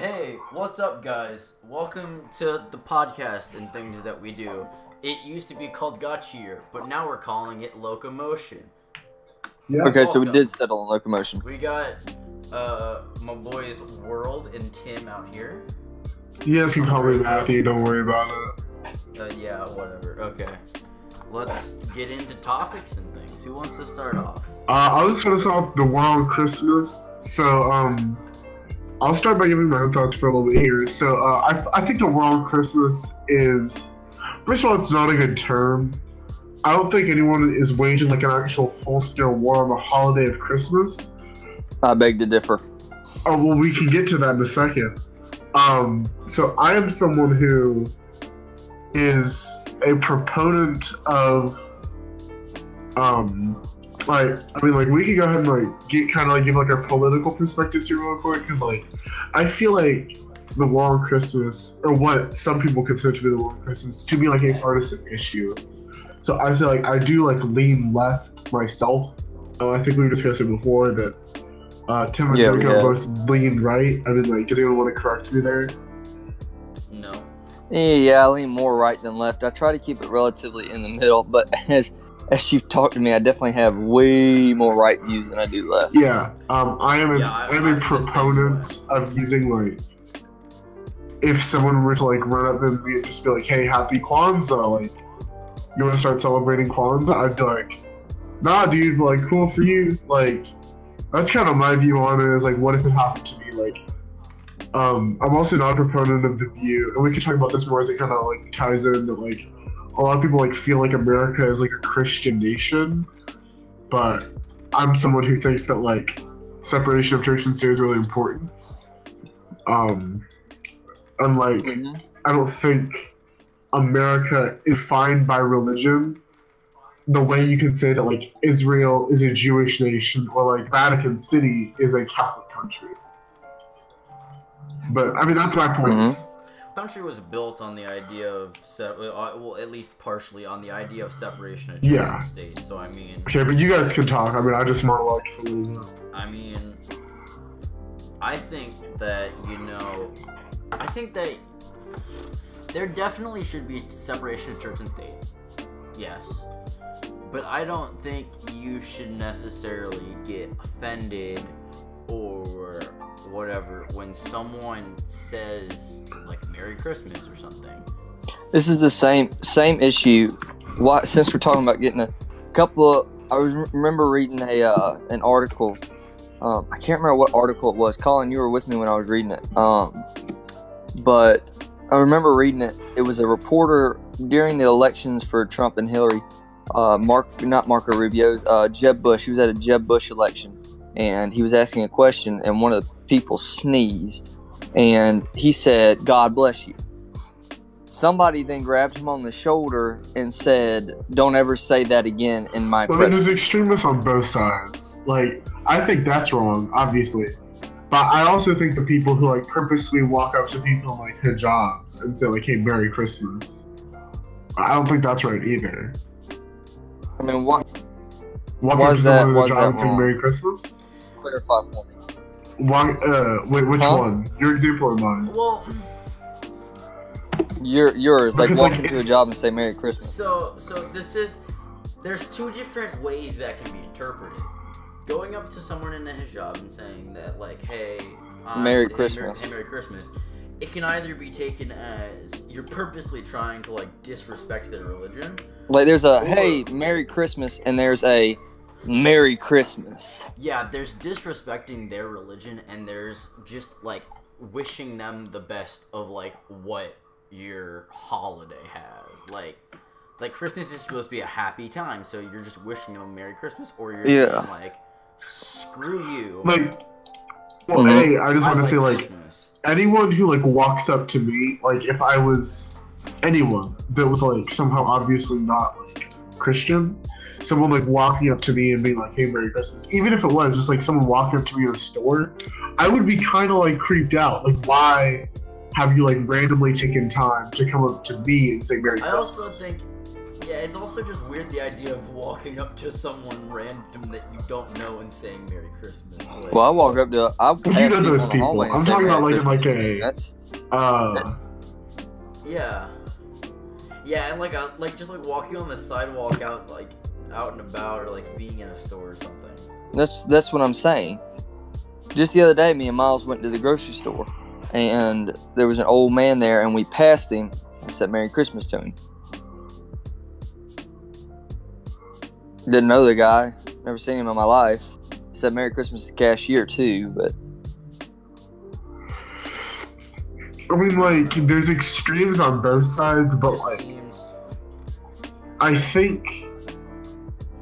Hey, what's up, guys? Welcome to the podcast and things that we do. It used to be called gachiEar, but now we're calling it Locomotion. Yeah. Okay, so we welcome. did settle on locomotion. We got uh my boys World and Tim out here. You guys can call me Matthew. Don't worry about it. Uh, yeah, whatever. Okay, let's get into topics and things. Who wants to start off? Uh, I'll just finish off the war on Christmas. So, um, I'll start by giving my own thoughts for a little bit here. So, uh, I, I think the war on Christmas is, first of all, it's not a good term. I don't think anyone is waging like an actual full-scale war on the holiday of Christmas. I beg to differ. Oh well, we can get to that in a second. Um, so I am someone who is a proponent of, um, like I mean, like we could go ahead and like get kind of like give like our political perspectives here real quick, because like I feel like the war on Christmas, or what some people consider to be the war on Christmas, to be like a partisan issue. So I say like I do like lean left myself. Uh, I think we discussed it before that uh, Tim and Yeah, Nick we are both lean right. I mean, like, does anyone want to correct me there? No. Yeah, I lean more right than left. I try to keep it relatively in the middle, but as as you've talked to me, I definitely have way more right views than I do left. Yeah, um, I am a, Yeah, I- I, am I'm a proponent of using like, if someone were to like run up and be, just be like, "Hey, happy Kwanzaa!" Like, you want to start celebrating Kwanzaa? I'd be like, "Nah, dude. Like, cool for you." Like, that's kind of my view on it. Is like, what if it happened to me? Like, um, I'm also not a proponent of the view, and we could talk about this more as it kind of like ties in that like a lot of people like feel like America is like a Christian nation, but I'm someone who thinks that like separation of church and state is really important. Um, unlike Mhm. I don't think America is defined by religion the way you can say that like Israel is a Jewish nation or like Vatican City is a Catholic country. But I mean that's my point. Country was built on the idea of se- uh, well, at least partially on the idea of separation of church Yeah. and state. So I mean, Okay, but you guys can talk. I mean I just monologued for bit. I mean, I think that you know, I think that there definitely should be separation of church and state. Yes. But I don't think you should necessarily get offended or whatever when someone says like Merry Christmas or something. This is the same same issue. Why, since we're talking about getting a couple of, I was remember reading a uh, an article. Um, I can't remember what article it was. Colin, you were with me when I was reading it. Um, but I remember reading it. It was a reporter during the elections for Trump and Hillary. Uh, Mark, not Marco Rubio's, uh, Jeb Bush. He was at a Jeb Bush election, and he was asking a question, and one of the people sneezed, and he said, "God bless you." Somebody then grabbed him on the shoulder and said, "Don't ever say that again in my I mean there's extremists on both sides. Like I think that's wrong, obviously. But I also think the people who like purposely walk up to people in like hijabs and say like, "Hey, Merry Christmas," I don't think that's right either. I mean, what? Walk Why up is to that- someone in why a that wrong? Merry Christmas. Clarify for me. Why? Uh, wait, which Huh? one? Your example or mine? Well, Your yours, like Because, like, walk into a job and say Merry Christmas. So, so this is there's two different ways that can be interpreted. Going up to someone in a hijab and saying that, like, "Hey, I'm- Merry hey, Christmas. hey, Merry Christmas," it can either be taken as you're purposely trying to like disrespect their religion. Like there's a Or- Hey Merry Christmas and there's a Merry Christmas. Yeah, there's disrespecting their religion, and there's just like wishing them the best of like what your holiday has. Like, like Christmas is supposed to be a happy time, so you're just wishing them a Merry Christmas, or you're Yeah. saying like, screw you. Like, well, Mhm. hey, I just want to like say like Christmas. anyone who like walks up to me, like if I was anyone that was like somehow obviously not like Christian, someone like walking up to me and being like, "Hey, Merry Christmas," even if it was just like someone walking up to me in a store, I would be kind of like creeped out. Like, why have you like randomly taken time to come up to me and say Merry I Christmas? I also think, Yeah, it's also just weird the idea of walking up to someone random that you don't know and saying Merry Christmas. Like, Well, I walk up to I you know people those people. I'm talking about, like, in, like, Christmas. a- That's Uh, that's yeah, yeah, and like uh, like just like walking on the sidewalk out like out and about or like being in a store or something. That's that's what I'm saying. Just the other day, me and Miles went to the grocery store, and there was an old man there, and we passed him. I said "Merry Christmas" to him. Didn't know the guy, never seen him in my life. Said "Merry Christmas" to the cashier too, but I mean, like, there's extremes on both sides, but like, I think.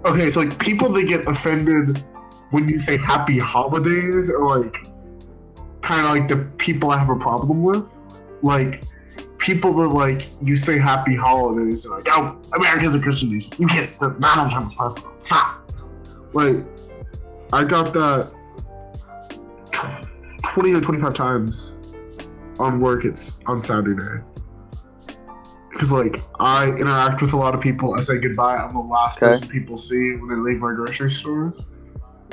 Okay, so like people that get offended when you say happy holidays are like kind of like the people I have a problem with. Like people that like you say happy holidays like, oh, America's a Christian nation. You can't. The Donald Trump's president. Stop. Like, I got that twenty or twenty-five times on work. It's on Saturday because like I interact with a lot of people. I say goodbye. I'm the last Okay. person people see when they leave my grocery store.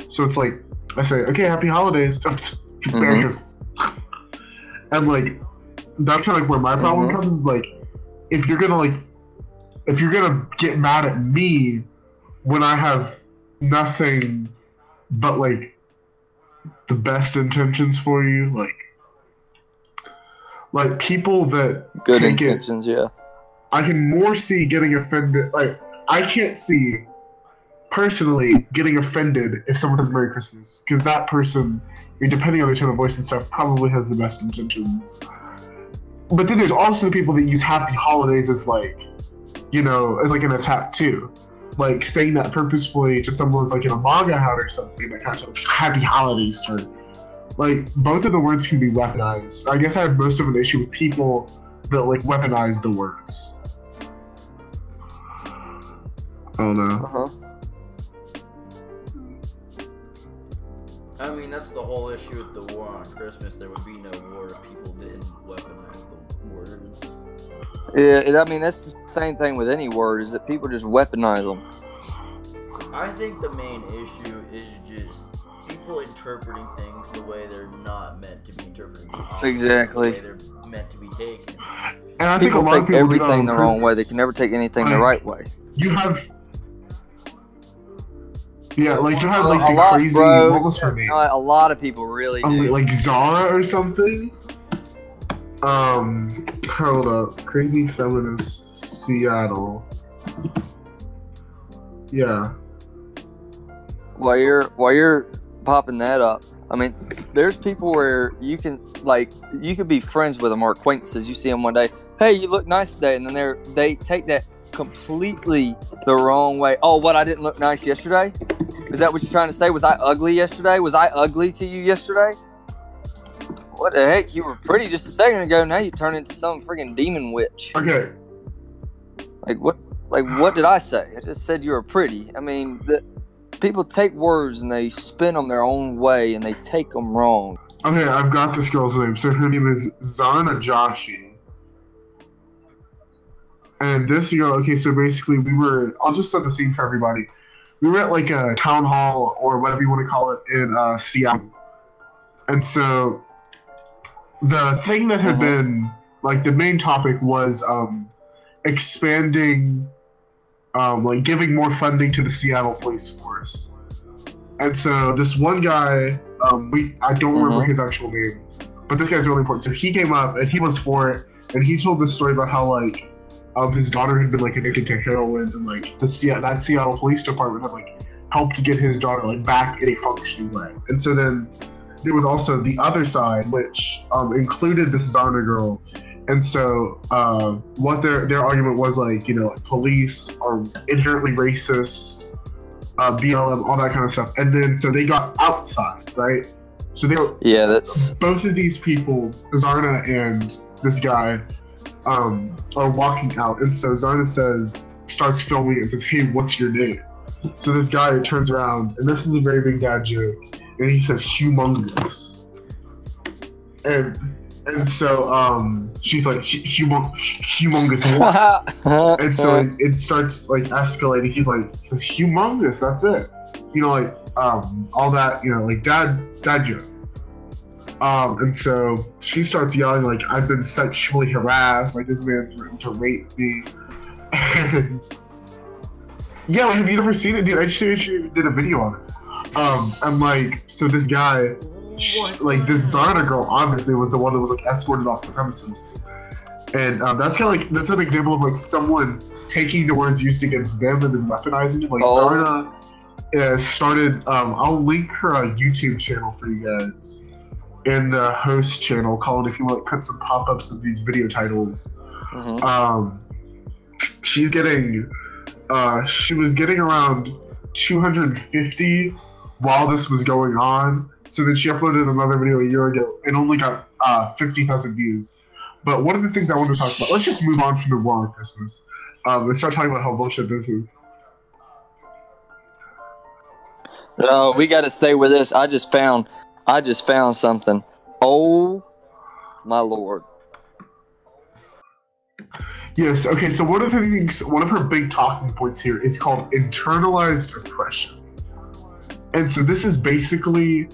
So it's like I say, okay, happy holidays. Mhm. And like that's kind of like where my problem Mhm. comes is like if you're gonna like if you're gonna get mad at me when I have nothing but like the best intentions for you, like like people that good Take it. intentions. Yeah, I can more see getting offended. Like I can't see personally getting offended if someone says Merry Christmas because that person, depending on their tone of voice and stuff, probably has the best intentions. But then there's also the people that use Happy Holidays as like, you know, as like an attack too. Like saying that purposefully to someone that's like in a MAGA hat or something that kind of Happy Holidays sir. Like both of the words can be weaponized. I guess I have most of an issue with people that like weaponize the words. Oh no. uh huh. I mean, that's the whole issue with the war on Christmas. There would be no war if people didn't weaponize the words. Yeah, and I mean that's the same thing with any word is that people just weaponize them. I think the main issue is just people interpreting things the way they're not meant to be interpreted. the opposite of Exactly. The way they're meant to be taken. And I think a People lot take of people do everything the on wrong way. They can never take anything the right way. You have. Yeah, like you have like a the lot, crazy. bro. What was her name? A lot of people really Um, do. like Zara or something. Um, hold up, crazy feminist Seattle. Yeah, while you're while you're popping that up, I mean, there's people where you can like you could be friends with them or acquaintances. You see them one day, hey, you look nice today, and then they're they take that completely the wrong way. Oh, what? I didn't look nice yesterday. Is that what you're trying to say? Was I ugly yesterday? Was I ugly to you yesterday? What the heck? You were pretty just a second ago. Now you turn into some freaking demon witch. okay. Like what? Like what did I say? I just said you were pretty. I mean, the, people take words and they spin them their own way and they take them wrong. Okay, I've got this girl's name. So her name is Zarna Joshi. And this girl, okay, so basically we were, I'll just set the scene for everybody. We were at like a town hall or whatever you want to call it in uh, Seattle. And so the thing that had Uh-huh. been, like, the main topic was um, expanding, um, like, giving more funding to the Seattle Police Force. And so this one guy, um, we I don't remember Mhm. his actual name, but this guy's really important. So he came up and he was for it, and he told this story about how like um, his daughter had been like addicted to heroin, and like the Se- that Seattle Police Department had like helped get his daughter like back in a functioning way. And so then there was also the other side, which um, included this Zarna girl. And so, uh, what their their argument was like, you know, police are inherently racist, uh, BLM, all that kind of stuff. And then so they got outside, right? So they were Yeah, that's both of these people, Zarna and this guy, um, are walking out, and so Zarna says, starts filming and says, "Hey, what's your name?" So this guy turns around, and this is a very big dad joke, and he says, "Humongous," and and so um, she's like humong- humongous what? and so it, it starts like escalating. He's like, humongous. That's it." You know, like um, all that. You know, like dad, dad joke. Um, and so she starts yelling like, "I've been sexually harassed. Like this man threatened to rape me." And yeah, like, have you ever seen it, dude? I just actually did a video on it. Um, and like, so this guy, sh- What? like this Zarna girl, obviously was the one that was like escorted off the premises. And um, that's kind of like that's an example of like someone taking the words used against them and then weaponizing them. Like Oh. Zarna uh, started. Um, I'll link her uh, YouTube channel for you guys in the host channel. Call it if you want to put some pop-ups of these video titles. Mhm. Um, she's getting. Uh, she was getting around 250 while this was going on. So then she uploaded another video a year ago and only got uh, 50,000 views. But one of the things I wanted to talk about, let's just move on from the war on Christmas. Um, let's start talking about how bullshit this is. No, we got to stay with this. I just found, I just found something. Oh, my lord! Yes, okay, so one of the things, one of her big talking points here is called internalized oppression. And so this is basically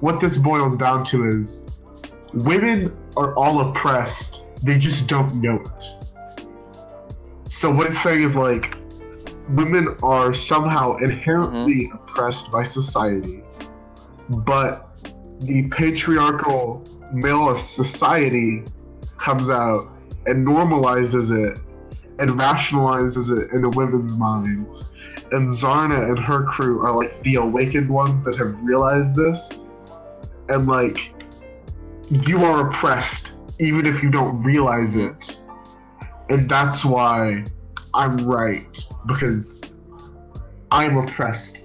what this boils down to is women are all oppressed, they just don't know it. So what it's saying is like women are somehow inherently mm-hmm. oppressed by society, but the patriarchal male society comes out and normalizes it and rationalizes it in the women's minds. And Zarna and her crew are like the awakened ones that have realized this. And like, you are oppressed even if you don't realize it. And that's why I'm right, because I'm oppressed.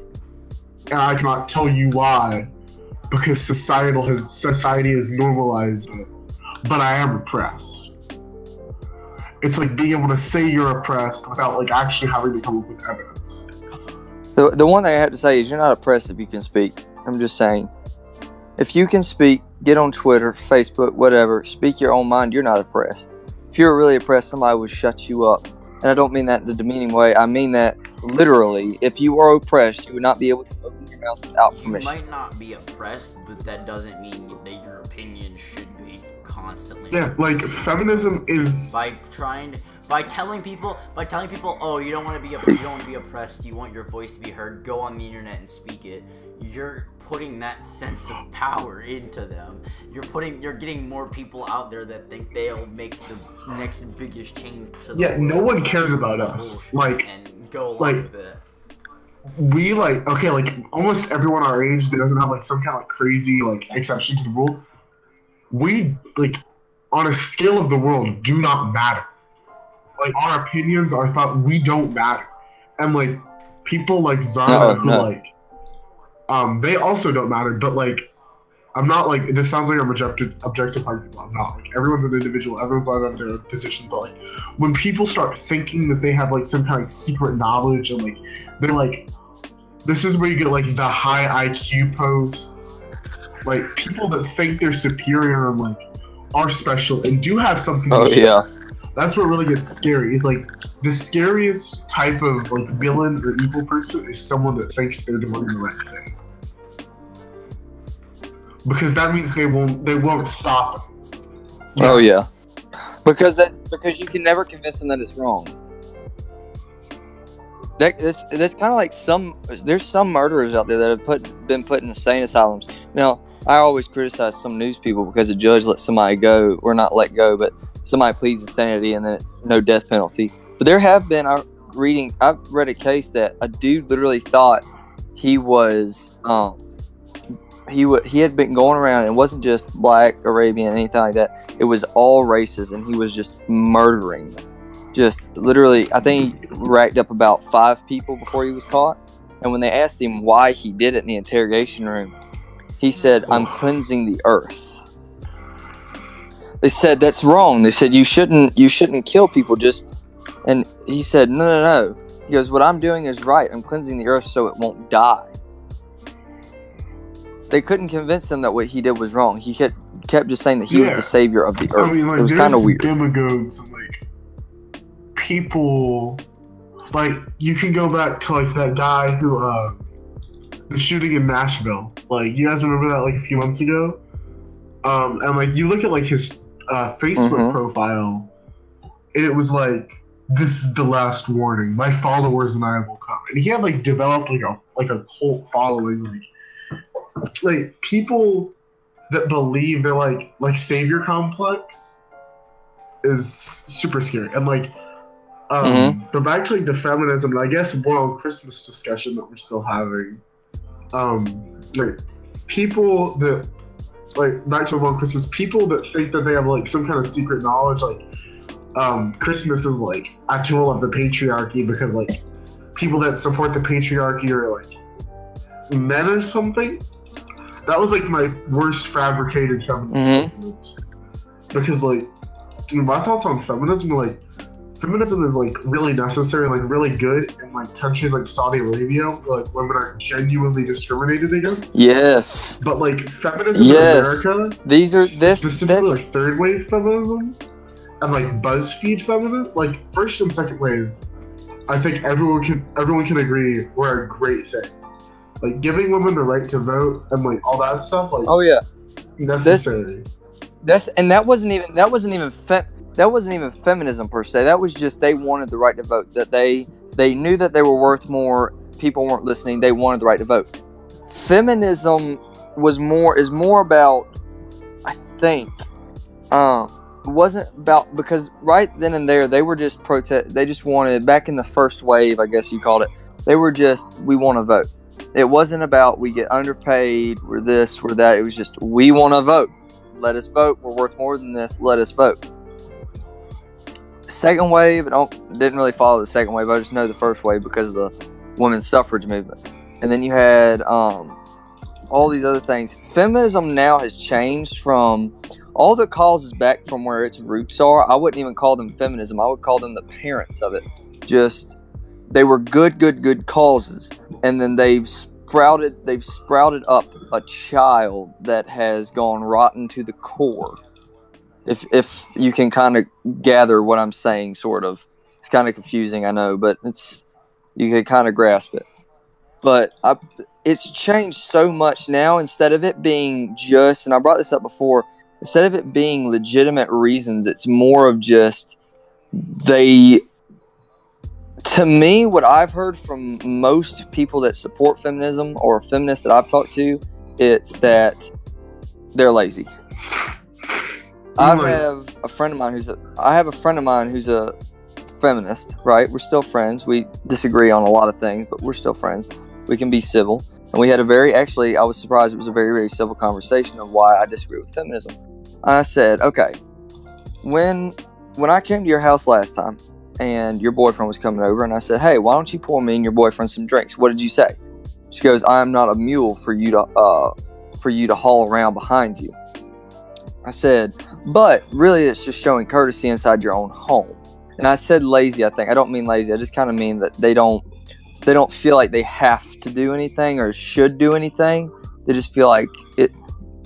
And I cannot tell you why, because societal has society has normalized it. But I am oppressed it's like being able to say you're oppressed without like actually having to come up with evidence. The, the one thing I have to say is you're not oppressed if you can speak. I'm just saying. If you can speak, get on Twitter, Facebook, whatever, speak your own mind, you're not oppressed. If you're really oppressed, somebody would shut you up. And I don't mean that in a demeaning way. I mean that literally. If you are oppressed, you would not be able to open your mouth without permission. You might not be oppressed, but that doesn't mean that your opinion should be constantly. Yeah, like feminism is by trying by telling people by telling people oh you don't want to be opp- you don't want to be oppressed you want your voice to be heard go on the internet and speak it you're putting that sense of power into them you're putting you're getting more people out there that think they'll make the next biggest change to the Yeah, no one cares about us. Like- and go along like- with it we like okay, like almost everyone our age that doesn't have like some kind of crazy like exception to the rule. We like on a scale of the world do not matter. Like our opinions are thought we don't matter, and like people like Zara No, who no. like um they also don't matter. But like I'm not like this sounds like I'm objective objectifying people. I'm not like everyone's an individual. Everyone's on their own position. But like when people start thinking that they have like some kind of like, secret knowledge and like they're like this is where you get like the high IQ posts, like people that think they're superior and like are special and do have something. Oh to yeah. That's what really gets scary. Is like the scariest type of like villain or evil person is someone that thinks they're doing the right thing. Because that means they won't they won't stop. Oh yeah. Because that's because you can never convince them that it's wrong. That, that's that's kind of like some. There's some murderers out there that have put been put in insane asylums. Now, I always criticize some news people because a judge lets somebody go, or not let go, but somebody pleads insanity and then it's no death penalty. But there have been. I reading. I've read a case that a dude literally thought he was. Um, he wa he had been going around. It wasn't just black, Arabian, anything like that. It was all races, and he was just murdering them. Just literally, I think he racked up about five people before he was caught. And when they asked him why he did it in the interrogation room, he said, "I'm cleansing the earth." They said that's wrong. They said you shouldn't you shouldn't kill people just. And he said, "No, no, no." He goes, "What I'm doing is right. I'm cleansing the earth so it won't die." They couldn't convince him that what he did was wrong. He kept kept just saying that he was the savior of the I earth. mean, like, it was kind of weird. demagogues and like people. Like you can go back to like that guy who uh the shooting in Nashville. Like you guys remember that like a few months ago. Um, and like you look at like his uh, Facebook Mhm. profile, and it was like, "This is the last warning. My followers and I will come." And he had like developed like a like a cult following, like like people that believe they're like like savior complex is super scary and like um Mhm. but back to like the feminism and i guess more on christmas discussion that we're still having um like people that like back to one christmas people that think that they have like some kind of secret knowledge like um christmas is like a tool of the patriarchy because like people that support the patriarchy are like men or something that was like my worst fabricated feminist Mhm. because like know, my thoughts on feminism are like feminism is like really necessary like really good in like countries like saudi arabia where like women are genuinely discriminated against Yes, but like feminism Yes. in america these are this. specifically This, like third wave feminism and like BuzzFeed feminism, like first and second wave, I think everyone can everyone can agree were a great thing. Like giving women the right to vote and like all that stuff, like oh yeah, necessary. that's and that wasn't even that wasn't even fe- that wasn't even feminism per se. That was just they wanted the right to vote. That they they knew that they were worth more. People weren't listening. They wanted the right to vote. Feminism was more is more about, I think, um, wasn't about because right then and there they were just protest. They just wanted back in the first wave, I guess you called it. They were just we want to vote. It wasn't about we get underpaid, we're this, we're that. It was just we want to vote. Let us vote. We're worth more than this. Let us vote. Second wave, I don't didn't really follow the second wave. I just know the first wave because of the women's suffrage movement. And then you had um, all these other things. Feminism now has changed from all the causes back from where its roots are. I wouldn't even call them feminism. I would call them the parents of it. Just they were good, good, good causes, and then they've sprouted. They've sprouted up a child that has gone rotten to the core. If if you can kind of gather what I'm saying, sort of, it's kind of confusing, I know, but it's you can kind of grasp it. But I, it's changed so much now. Instead of it being just, and I brought this up before, instead of it being legitimate reasons, it's more of just they. To me, what I've heard from most people that support feminism or feminists that I've talked to, it's that they're lazy. I have a friend of mine who's a I have a friend of mine who's a feminist, right? We're still friends. We disagree on a lot of things, but we're still friends. We can be civil. And we had a very actually I was surprised it was a very, very civil conversation of why I disagree with feminism. I said, Okay, when when I came to your house last time and your boyfriend was coming over and I said, Hey, why don't you pour me and your boyfriend some drinks? What did you say? She goes, I am not a mule for you to uh for you to haul around behind you. I said, but really it's just showing courtesy inside your own home. And I said lazy, I think. I don't mean lazy. I just kind of mean that they don't they don't feel like they have to do anything or should do anything. They just feel like it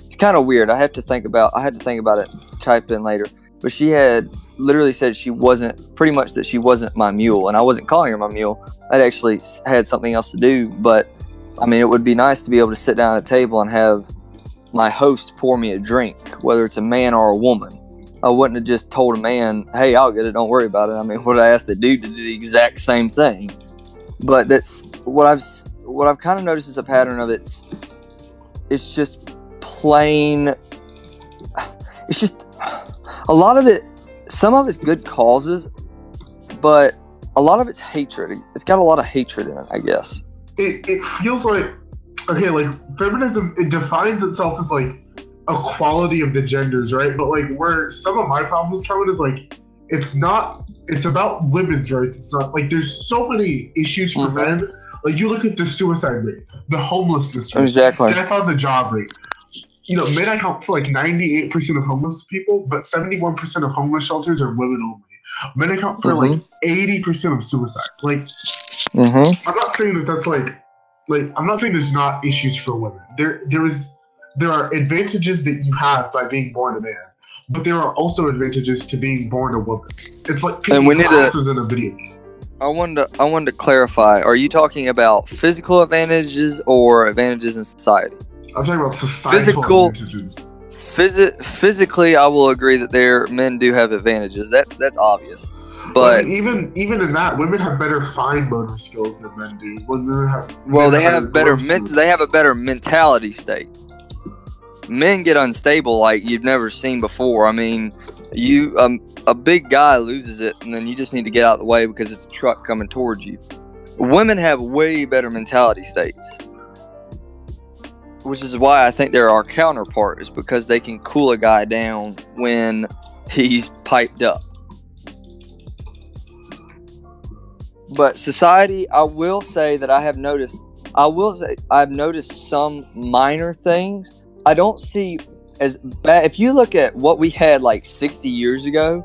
it's kind of weird. I have to think about I had to think about it, type in later. But she had literally said she wasn't pretty much that she wasn't my mule and I wasn't calling her my mule. I'd actually had something else to do, but I mean it would be nice to be able to sit down at a table and have my host pour me a drink, whether it's a man or a woman. I wouldn't have just told a man, "Hey, I'll get it. Don't worry about it." I mean, would I ask the dude to do the exact same thing? But that's what I've what I've kind of noticed is a pattern of it's it's just plain. It's just a lot of it. Some of it's good causes, but a lot of it's hatred. It's got a lot of hatred in it, I guess. It it feels like okay, like feminism it defines itself as like equality of the genders, right? But like where some of my problems come in is like it's not it's about women's rights. It's not like there's so many issues for Mhm. men. Like you look at the suicide rate, the homelessness rate, Exactly. death on the job rate. You know, men account for like 98% of homeless people, but 71% of homeless shelters are women only. Men account for like 80% of suicide. Like, Mm-hmm. I'm not saying that that's like, like I'm not saying there's not issues for women. There, there is, there are advantages that you have by being born a man, but there are also advantages to being born a woman. It's like picking And we need classes in a video game. I wanted to I wanted to clarify. Are you talking about physical advantages or advantages in society? I'm talking about societal Physical- advantages. Physi- physically, I will agree that there men do have advantages. That's that's obvious. But even even in that, women have better fine motor skills than men do. Women have well, they have better growth ment- skills. they have a better mentality state. Men get unstable like you've never seen before. I mean, you um a big guy loses it, and then you just need to get out of the way because it's a truck coming towards you. Women have way better mentality states, which is why I think they're our counterpart. Is because they can cool a guy down when he's piped up. But society, I will say that I have noticed. I will say I've noticed some minor things. I don't see as bad. If you look at what we had like 60 years ago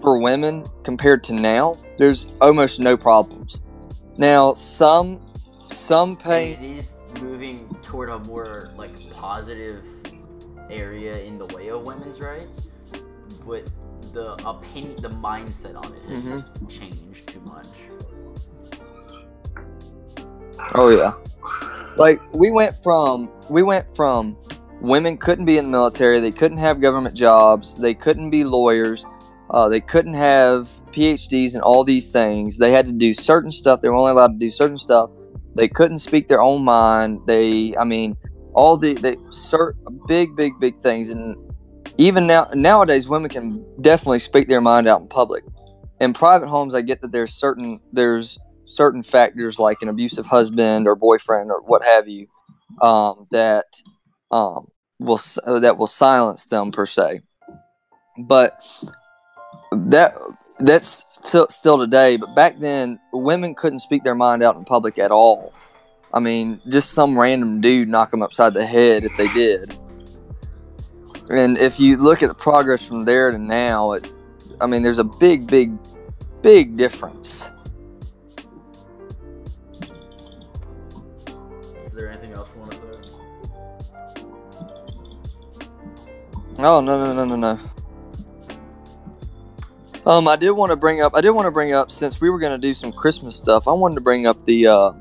for women compared to now, there's almost no problems. Now, some some pain. It is moving toward a more like positive area in the way of women's rights, but the opinion, the mindset on it has Mhm. just changed too much. Oh yeah. Like we went from we went from women couldn't be in the military, they couldn't have government jobs, they couldn't be lawyers, uh, they couldn't have PhDs and all these things. They had to do certain stuff. They were only allowed to do certain stuff. They couldn't speak their own mind. They, I mean, all the they cert, big, big, big things. And even now, nowadays, women can definitely speak their mind out in public. In private homes, I get that there's certain there's certain factors like an abusive husband or boyfriend or what have you um, that um, will that will silence them per se. But that that's still, still today. But back then, women couldn't speak their mind out in public at all. I mean, just some random dude knock them upside the head if they did. And if you look at the progress from there to now, it's I mean, there's a big, big, big difference. Is there anything else you want to say? Oh no no no no no. Um, I did want to bring up. I did want to bring up since we were gonna do some Christmas stuff. I wanted to bring up the uh,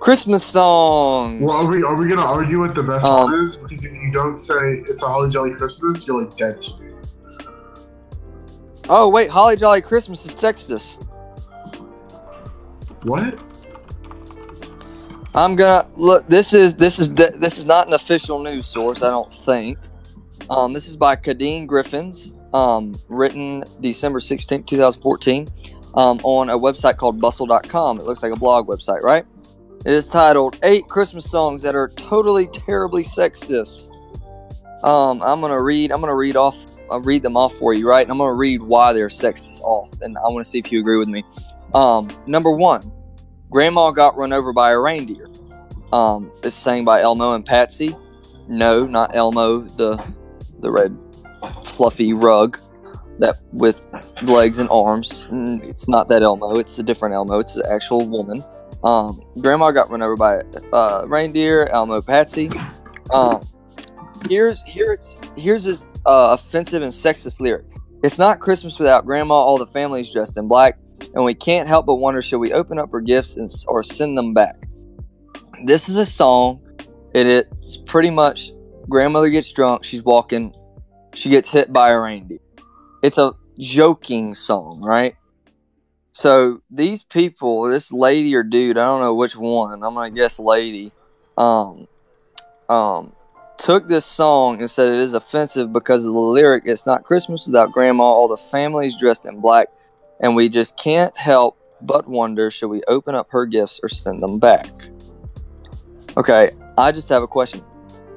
Christmas songs. Well, are we are we gonna argue what the best Um, one is? Because if you don't say it's a holly jolly Christmas, you're like dead to me. oh wait, Holly Jolly Christmas is Sextus. What? I'm gonna look. This is this is this is not an official news source. I don't think. Um, this is by Kadeen Griffiths. Um, written December sixteenth, 2014, um, on a website called bustle.com. It looks like a blog website, right? It is titled Eight Christmas Songs That Are Totally Terribly Sexist. Um, I'm gonna read I'm gonna read off I'll read them off for you, right? And I'm gonna read why they're sexist off, and I wanna see if you agree with me. Um, number one, Grandma got run over by a reindeer. Um, it's sang by Elmo and Patsy. No, not Elmo, the the red fluffy rug that with legs and arms. Mm, It's not that Elmo. It's a different Elmo. It's an actual woman. Um, Grandma got run over by a uh, reindeer. Elmo, Patsy. Um, here's here it's here's this uh, offensive and sexist lyric. It's not Christmas without Grandma. All the family's dressed in black and we can't help but wonder should we open up her gifts and, or send them back this is a song and it's pretty much grandmother gets drunk she's walking she gets hit by a reindeer. It's a joking song right? So these people this lady or dude i don't know which one i'm gonna guess lady um um took this song and said it is offensive because of the lyric it's not christmas without grandma all the family's dressed in black and we just can't help but wonder should we open up her gifts or send them back? Okay i just have a question.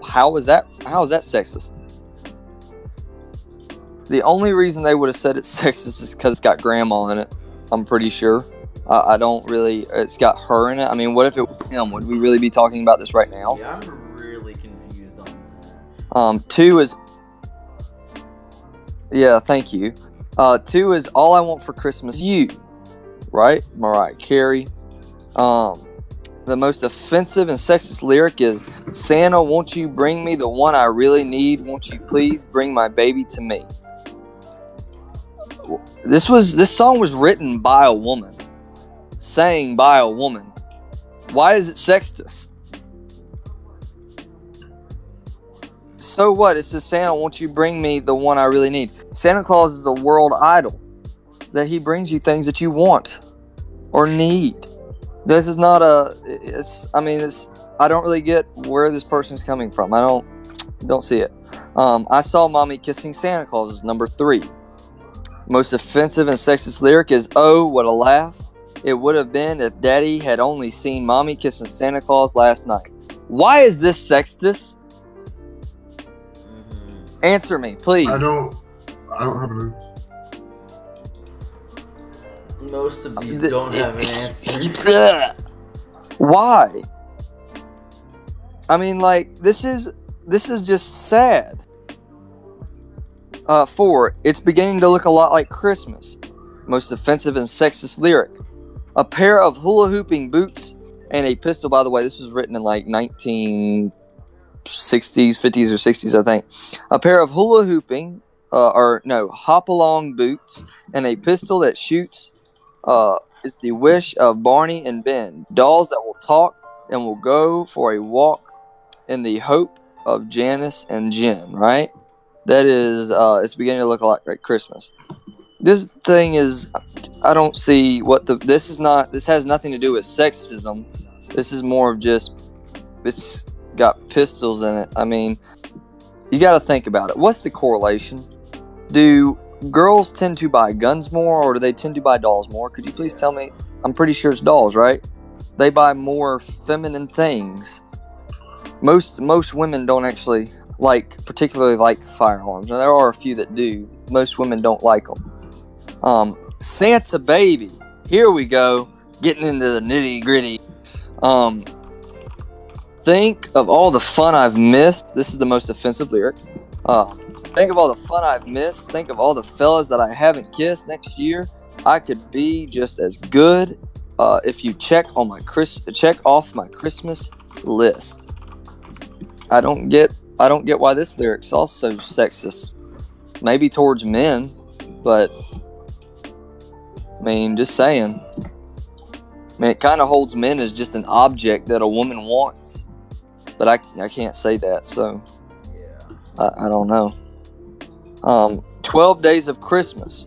How is that how is that sexist the only reason they would have said it's sexist is because it's got grandma in it i'm pretty sure I I don't really it's got her in it i mean what if it was him would we really be talking about this right now Yeah, I'm really confused on that. um, two is yeah, thank you. Uh, two is all I want for Christmas, you, right? Mariah Carey. Um, the most offensive and sexist lyric is Santa, won't you bring me the one I really need? Won't you please bring my baby to me? This was this song was written by a woman, sang by a woman. Why is it sexist? So what? It says Santa, won't you bring me the one I really need? Santa Claus is a world idol that he brings you things that you want or need. This is not a. It's. I mean, it's. I don't really get where this person is coming from. I don't. Don't see it. Um, I saw mommy kissing Santa Claus number three. Most offensive and sexist lyric is "Oh, what a laugh it would have been if Daddy had only seen mommy kissing Santa Claus last night." Why is this sexist? Mhm. Answer me, please. I don't. I don't have an answer. Most of these The- don't have an answer. Why? I mean, like this is this is just sad. Uh, four. It's beginning to look a lot like Christmas. Most offensive and sexist lyric. A pair of hula hooping boots and a pistol. By the way, this was written in like 1960s, 50s, or 60s, I think. A pair of hula hooping, uh, or no, hop along boots and a pistol that shoots uh, is the wish of Barney and Ben, dolls that will talk and will go for a walk in the hope of Janice and Jen, right? That is, uh, it's beginning to look a lot like Christmas. This thing is, I don't see what the, this is not, this has nothing to do with sexism. This is more of just, it's got pistols in it. I mean, you got to think about it. What's the correlation? Do girls tend to buy guns more or do they tend to buy dolls more? Could you please tell me? I'm pretty sure it's dolls, right? They buy more feminine things. Most most women don't actually like particularly like firearms. Now there are a few that do. Most women don't like them. Um, Santa baby, here we go, getting into the nitty gritty. Um, think of all the fun I've missed. This is the most offensive lyric. Uh, Think of all the fun I've missed. Think of all the fellas that I haven't kissed. Next year, I could be just as good uh, if you check on my Chris check off my Christmas list. I don't get I don't get why this lyric's also sexist. Maybe towards men, but I mean, just saying. I mean, it kind of holds men as just an object that a woman wants, but I I can't say that, so. Yeah. I, I don't know. Um, Twelve Days of Christmas.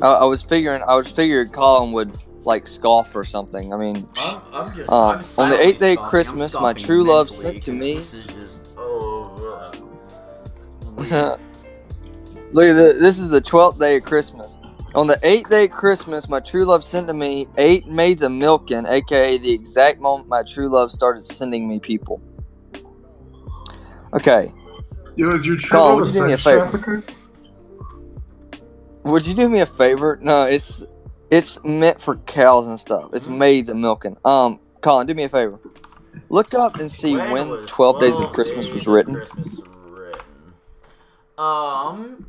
I, I was figuring. I was figuring Colin would like scoff or something. I mean, I'm, I'm just. I'm on the eighth day of Christmas, my true love sent to me- look at the, this is the twelfth day of Christmas. On the eighth day of Christmas, my true love sent to me eight maids of milking, aka the exact moment my true love started sending me people. Okay, Yo, is your true Colin, love would you do me a favor? trafficker? would you do me a favor? No, it's it's meant for cows and stuff. It's maids of milking. Um, Colin, do me a favor. Look up and see when, was 12 Days of Christmas was written. Christmas written? Um.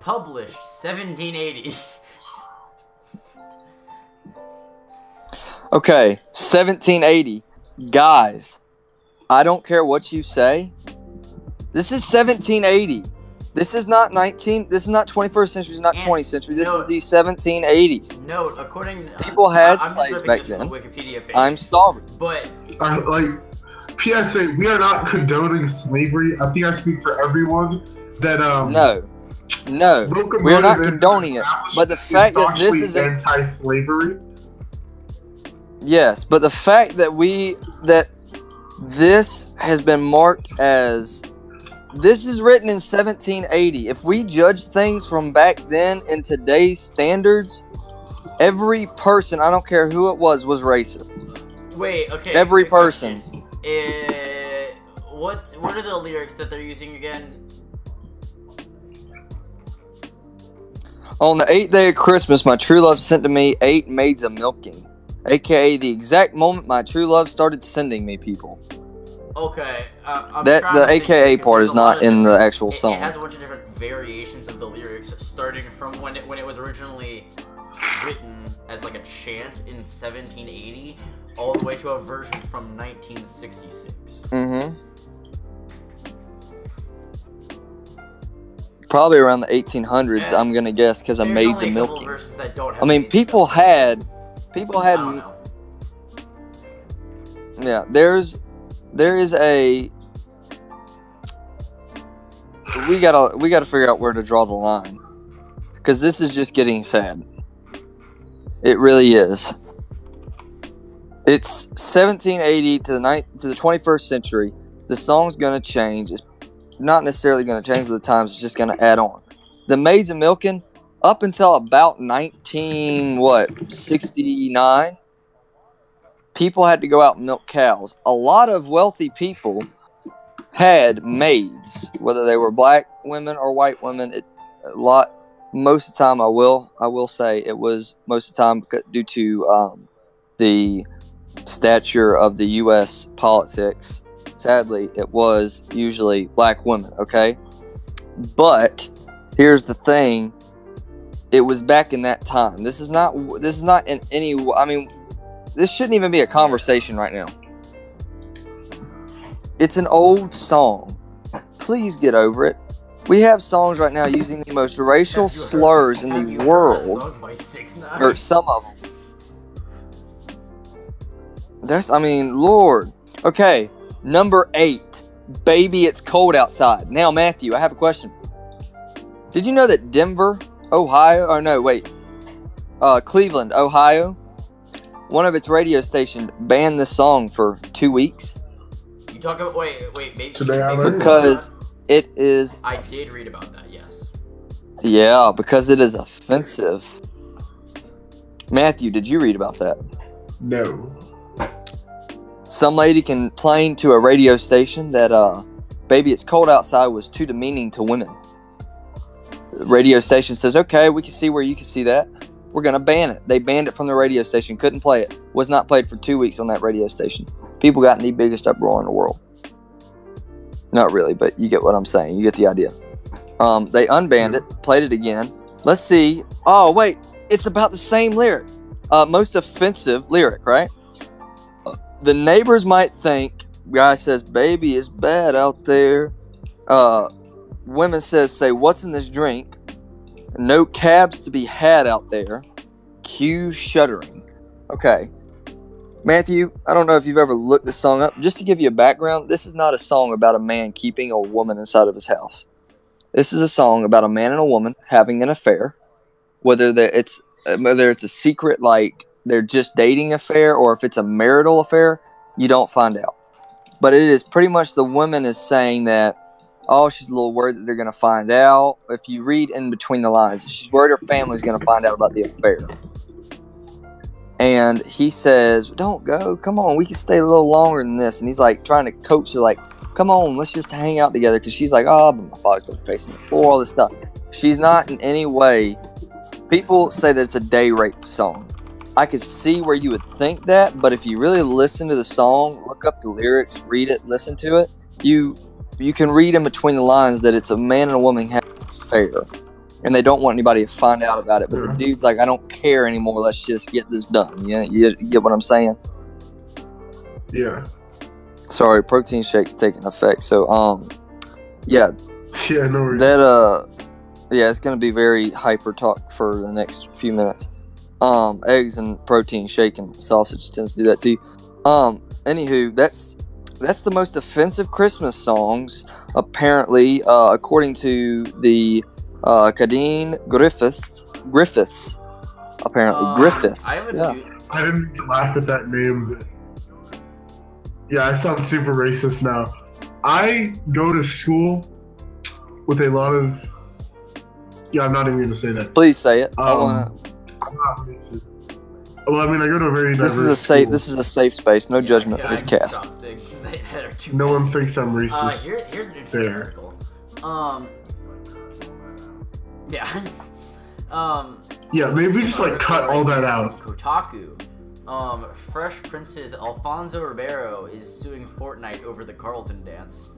Published 1780. Okay, 1780. Guys, I don't care what you say. This is 1780. This is not 19. This is not 21st century. This is not And- 20th century. This no. is the 1780s. Note, according People had I'm slaves back then. Wikipedia page. I'm sorry. But Uh, like, PSA, we are not condoning slavery. I think I speak for everyone that um. No, no. we're not condoning it, but the fact that this isn't- anti-slavery. Yes, but the fact that we that this has been marked as this is written in 1780. If we judge things from back then in today's standards, every person, I don't care who it was, was racist. wait, okay. Every quick person. What what are the lyrics that they're using again? On the eighth day of Christmas, my true love sent to me eight maids of milking, aka the exact moment my true love started sending me people. Okay. Uh, I'm That the AKA part is not in the actual It, it song. has a bunch of different variations of the lyrics, starting from when it when it was originally written as like a chant in 1780, all the way to a version from 1966. Mm-hmm. Probably around the 1800s, Yeah. I'm gonna guess, because of maids and milking. that don't have I mean, people had, people had, yeah. There's, there is a. We gotta, we gotta figure out where to draw the line, because this is just getting sad. It really is. It's 1780 to the ninth to the 21st century. The song's gonna change. It's not necessarily gonna change with the times. It's just gonna add on. The maids and milking up until about 19 what 69 people had to go out and milk cows a lot of wealthy people had maids whether they were black women or white women it, a lot most of the time i will i will say it was most of the time due to um, the stature of the us politics. Sadly it was usually black women okay? But here's the thing. It was back in that time. This is not this is not in any i mean this shouldn't even be a conversation right now. It's an old song. Please get over it. We have songs right now using the most racial slurs in the world. Song by 6ix9ine? or some of them that's i mean lord okay number eight baby it's cold outside now matthew i have a question did you know that denver ohio or no wait uh, cleveland ohio one of its radio stations banned this song for two weeks You talk about wait, wait, maybe Today I maybe- learned. because it is I did read about that. Yes. yeah because it is offensive matthew did you read about that No. Some lady complained to a radio station that uh baby it's cold outside was too demeaning to women. The radio station says okay we can see where you can see that. We're gonna ban it. They banned it from the radio station couldn't play it. Was not played for two weeks on that radio station. People got in the biggest uproar in the world. Not really but you get what i'm saying. You get the idea. Um, they unbanned it played it again. Let's see. Oh wait. It's about the same lyric. Uh, most offensive lyric right the neighbors might think guy says baby it's bad out there. Uh women says say what's in this drink? No cabs to be had out there. Cue shuddering. Okay. Matthew i don't know if you've ever looked this song up. Just to give you a background this is not a song about a man keeping a woman inside of his house. This is a song about a man and a woman having an affair. Whether it's whether it's a secret like they're just dating affair or if it's a marital affair, you don't find out. But it is pretty much the woman is saying that, oh, she's a little worried that they're going to find out. If you read in between the lines, she's worried her family's going to find out about the affair. And he says, don't go. Come on. We can stay a little longer than this. And he's like trying to coach her, like, come on, let's just hang out together. Because she's like, oh, but my father's going to be pacing the floor, all this stuff. She's not in any way. People say that it's a day rape song. I could see where you would think that, but if you really listen to the song, look up the lyrics, read it, listen to it, you you can read in between the lines that it's a man and a woman having an affair, and they don't want anybody to find out about it. But the dude's like, I don't care anymore. Let's just get this done. You, you get what I'm saying? Yeah. Sorry, protein shake's taking effect. So um, yeah, Yeah, no worries. that uh yeah it's gonna be very hyper talk for the next few minutes um eggs and protein shake and sausage tends to do that too um anywho that's that's the most offensive christmas songs apparently uh according to the uh Kadeen griffiths griffiths apparently Uh, griffiths I have a yeah. new- I didn't mean laugh at that name. But... Yeah, I sound super racist now. I go to school with a lot of. Yeah, I'm not even gonna say that. please say it I Um, wanna, I'm not racist. Well, I mean, I go to a very this is a safe school. this is a safe space no Yeah, judgment yeah, is I cast things that, that are too No bad. one thinks I'm Uh, racist. here, here's an interesting There. article. Um. Yeah. um. yeah, maybe just like cut all that out. Kotaku. Um, Fresh Prince's Alfonso Ribeiro is suing Fortnite over the Carlton dance.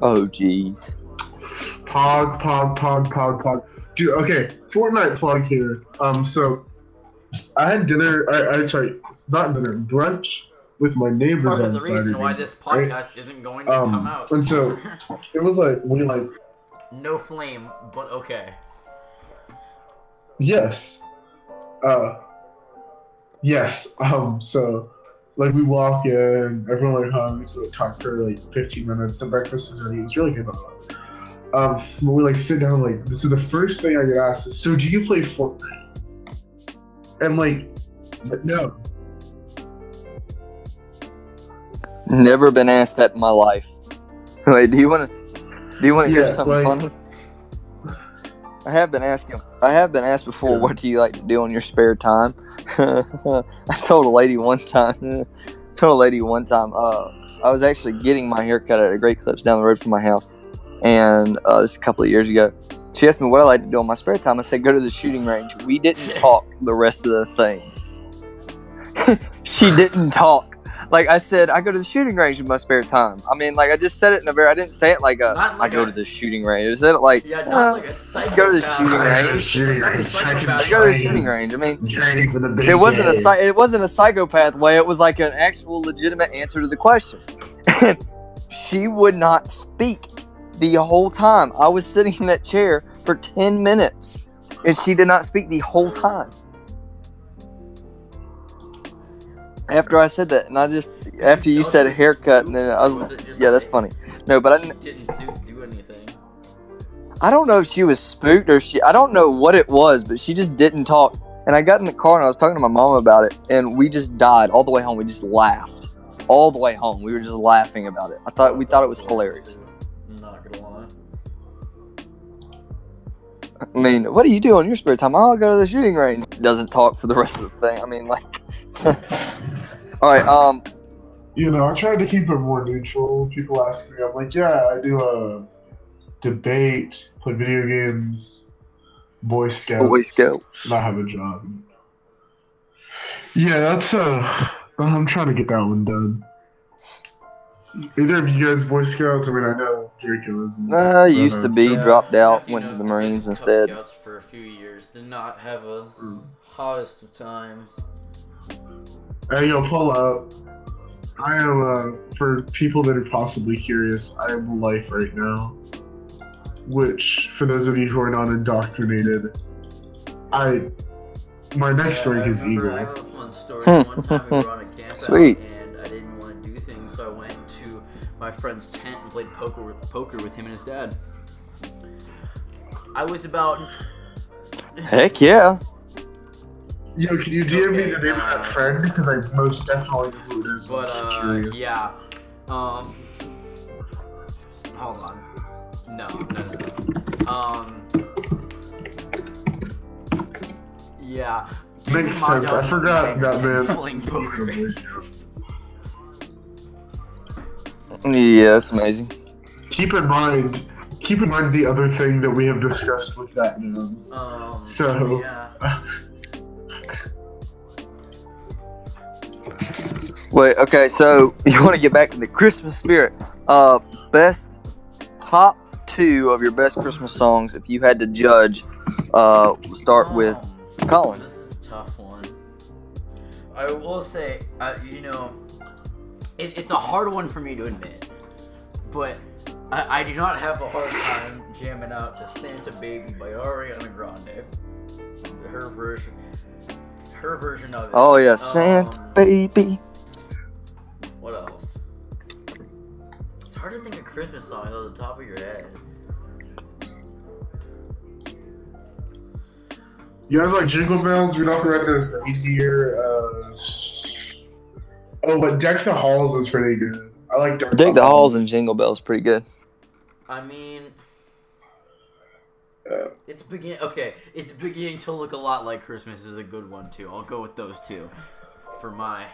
oh gee Pog, pog, pog, pog, pog. Dude, okay, Fortnite plug here. Um, so I had dinner. I, I sorry, not dinner, brunch with my neighbors Part on of the reason why this right? podcast isn't going to Um, come out. and so- It was like we like no flame, but okay. yes, uh, yes. Um, so like we walk in, everyone like hugs, we talk for like 15 minutes. The breakfast is ready. It's really good. Um, we like sit down. Like this is the first thing I get asked is, so do you play Fortnite? And like, but no. Never been asked that in my life. Wait, do you want to? Do you want to hear something like- funny? I have been asking. I have been asked before. Yeah. What do you like to do in your spare time? I told a lady one time. told a lady one time. Uh, I was actually getting my hair cut at a Great Clips down the road from my house, and uh, this is a couple of years ago. She asked me what I like to do on my spare time. I said, "Go to the shooting range." We didn't talk the rest of the thing. she didn't talk. Like I said, I go to the shooting range in my spare time. I mean, like I just said it in a very. I didn't say it like a. Like I go a- to the shooting range. I said it like. Yeah, not well, like a psychopath. go to the shooting range. It's Shooting not a range. I go to the shooting range. I mean, Training for the big it wasn't a game. psy- it wasn't a psychopath way. It was like an actual legitimate answer to the question. She would not speak the whole time. I was sitting in that chair for ten minutes, and she did not speak the whole time. After I said that, and I just after you said a haircut, and then I was, Was yeah, that's funny. No, but I didn't. Didn't do, do anything. I don't know if she was spooked or she. I don't know what it was, but she just didn't talk. And I got in the car and I was talking to my mom about it, and we just died all the way home. We just laughed all the way home. We were just laughing about it. I thought we thought it was hilarious. I mean, what do you do on your spare time? I'll go to the shooting range. Doesn't talk for the rest of the thing. I mean, like, all right. Um, You know, I tried to keep it more neutral. People ask me, I'm like, yeah, I do a debate, play video games, Boy Scouts. Boy Scout. And I have a job. Yeah, that's uh, I'm trying to get that one done. Either of you guys Boy Scouts? I mean, I know Draco isn't. Uh, used to be, Yeah, dropped out, went to the the Marines instead. Scouts for a few years did not have a Mm. hottest of times. Hey, yo, pull up. I am, uh, for people that are possibly curious, I am life right now. Which, for those of you who are not indoctrinated, I. My next Yeah, rank is remember, Eagle. I have a fun story. One time we were on a camp Sweet. My friend's tent and played poker with, poker with him and his dad. I was about Heck yeah. Yo, can you DM me the name of uh, that friend? Because I most definitely know who it is. But I'm just uh, yeah. Um. Hold on. No, no, no, no. Um. Yeah. keep Makes sense. I I forgot that playing man. playing poker. Yeah, that's amazing. Keep in mind, keep in mind the other thing that we have discussed with that news. Um. So- Yeah. Wait, okay, so you want to get back to the Christmas spirit. Uh, best top two of your best Christmas songs, if you had to judge, uh, start with Um, Colin. This is a tough one. I will say, uh, you know, it, it's a hard one for me to admit, but I, I do not have a hard time jamming out to Santa Baby by Ariana Grande. Her version, her version of it. Oh yeah, Um, Santa baby. What else? It's hard to think of Christmas songs off the top of your head. You guys like Jingle Bells? Rudolph the Red-Nosed Reindeer. Uh, oh, but Deck the Halls is pretty good. I like Deck, Dig the halls and Jingle Bells, pretty good. I mean, Uh, it's begin. Okay, it's beginning to look a lot like Christmas is a good one too. I'll go with those two for my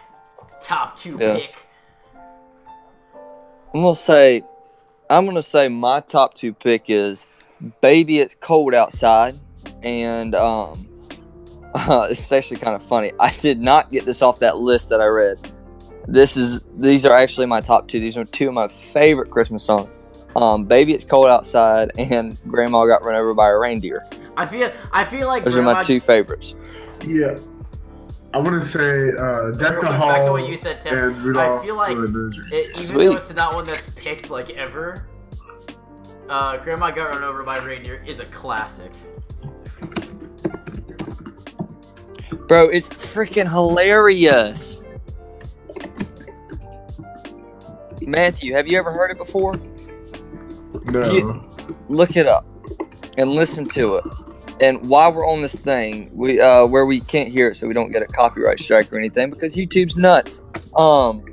top two Yeah. pick. I'm gonna say, I'm gonna say my top two pick is "Baby It's Cold Outside," and um, it's actually kind of funny. I did not get this off that list that I read. This is these are actually my top two. These are two of my favorite Christmas songs. um, "Baby, It's Cold Outside" and "Grandma Got Run Over by a Reindeer." I feel I feel like Those are my two favorites. Yeah. I want to say uh, Deck the Back to what you said, Tim. and Rudolph I feel like the Red Nose Reindeer. It, even Sweet. though it's not one that's picked like ever, uh, Grandma Got Run Over by a Reindeer is a classic. Bro, it's freaking hilarious. Matthew, have you ever heard it before? No. You- Look it up and listen to it. And while we're on this thing, we uh, where we can't hear it, so we don't get a copyright strike or anything, because YouTube's nuts. Um,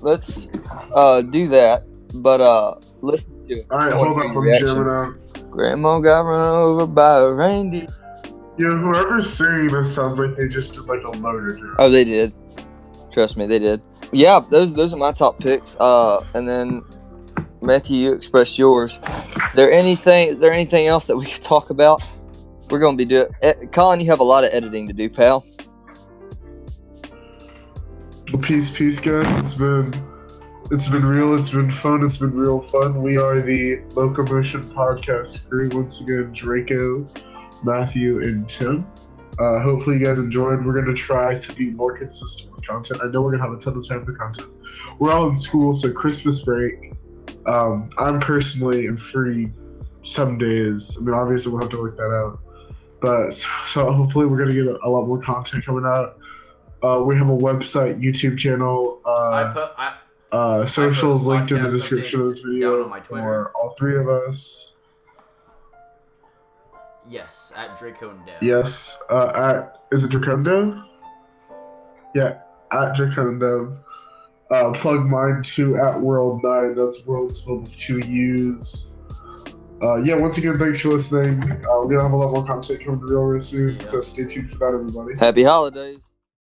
let's uh, do that. But uh, listen to it. All right, hold up. reaction. jamming. Grandma got run over by a reindeer. Yo, whoever's singing this sounds like they just did like a drop. Oh, they did. Trust me, they did. Yeah, those those are my top picks. Uh, and then Matthew, you expressed yours. Is there anything? Is there anything else that we could talk about? We're gonna be doing. Colin, you have a lot of editing to do, pal. Peace, peace, guys. It's been, it's been real. It's been fun. It's been real fun. We are the Locomotion Podcast crew. Once again, Draco, Matthew, and Tim. Uh, hopefully, you guys enjoyed. We're gonna try to be more consistent content. I know we're gonna have a ton of time for content. We're all in school, so Christmas break. Um, I'm personally am free some days. I mean, obviously, we'll have to work that out. But so hopefully, we're gonna get a, a lot more content coming out. Uh, we have a website, YouTube channel, I uh, put I, uh, socials post linked in the description of this video down on my Twitter. for all three of us. yes at dracondev. Yes, uh, at is it Dracondo? Yeah, at Dracondo. Uh, plug mine too at World Nine. That's World spelled with two U's. Uh, yeah, once again, thanks for listening. Uh, we're gonna have a lot more content coming real, real soon, so stay tuned for that, everybody. Happy holidays.